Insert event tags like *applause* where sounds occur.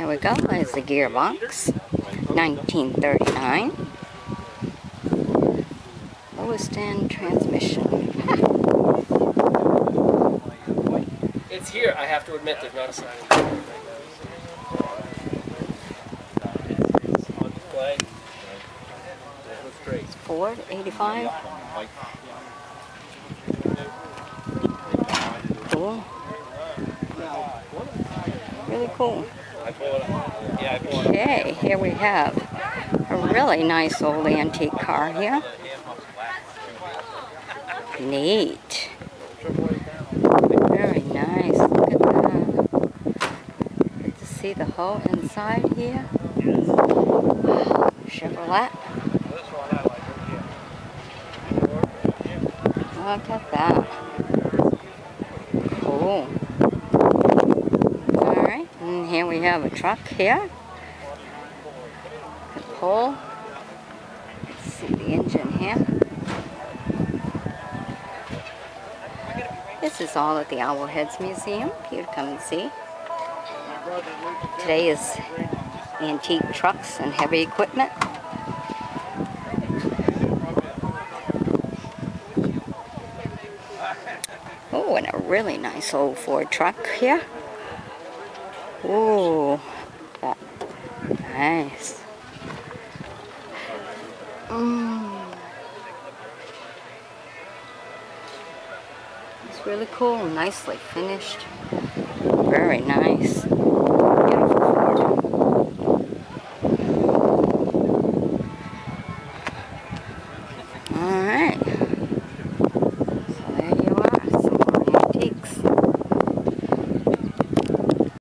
There we go. There's the gearbox. 1939. Lowest end transmission. *laughs* It's here. I have to admit, there's not a sign. in there right now. On display. That looks great. Ford 85. Cool. Really cool. Okay, here we have a really nice old antique car here. Neat. Very nice. Look at that. Get to see the whole inside here. Chevrolet. Look at that. Cool. And we have a truck here. The pole. Let's see the engine here. This is all at the Owls Head Museum. You come and see. Today is antique trucks and heavy equipment. Oh, and a really nice old Ford truck here. Oh, that, nice. Mm. It's really cool, nicely finished. Very nice. Hmm.